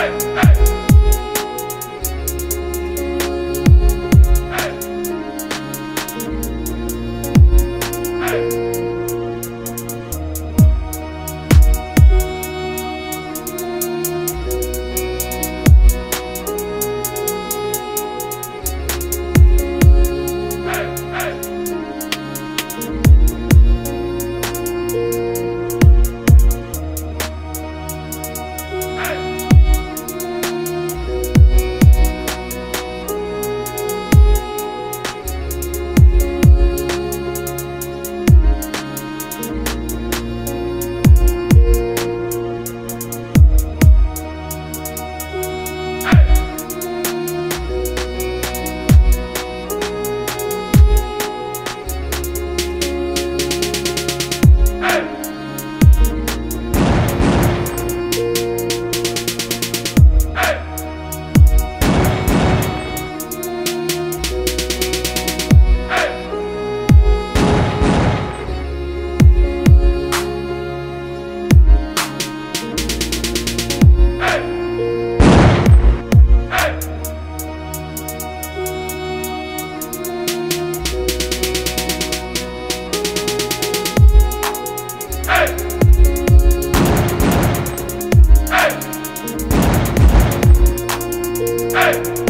hey, hey. Hey!